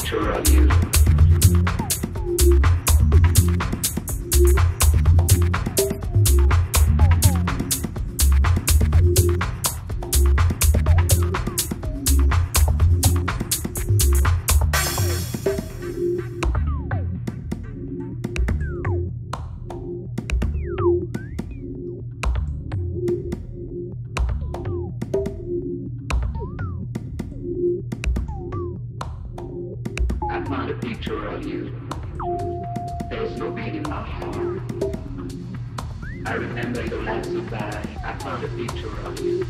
picture of you. I found a picture of you. There's no beat in my heart. I remember your last goodbye. I found a picture of you.